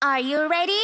Are you ready?